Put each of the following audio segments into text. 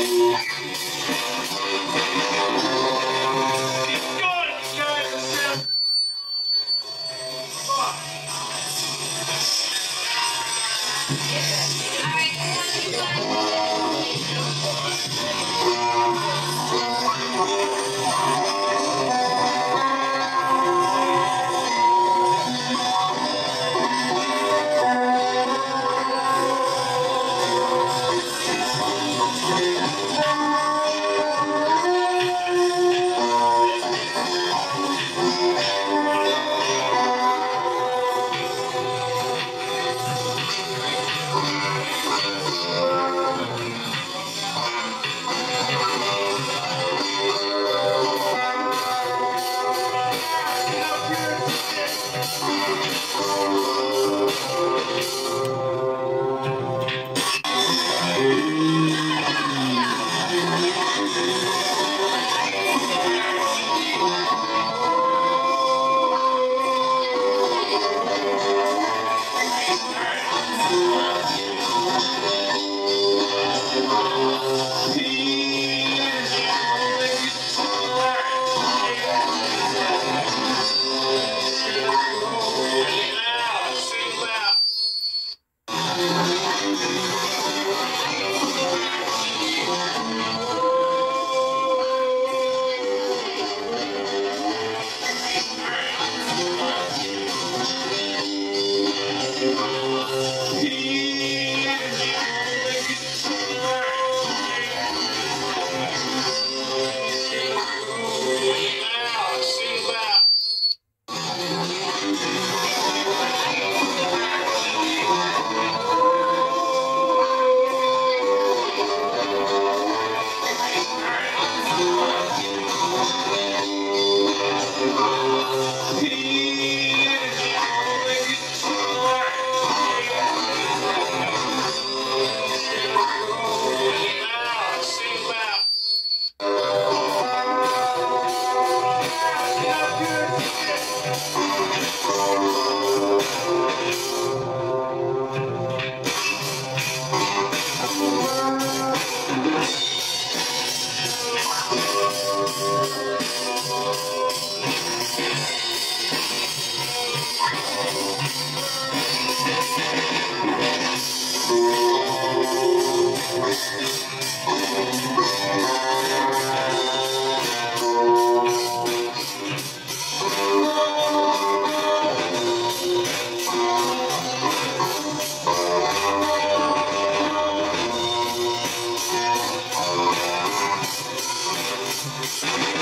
Música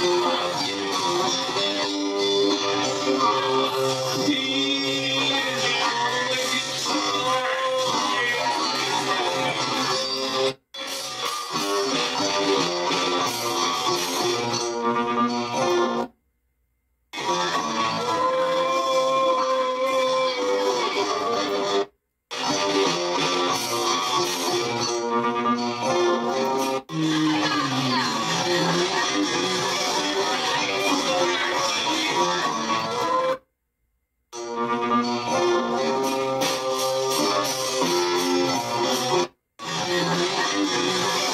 Música Música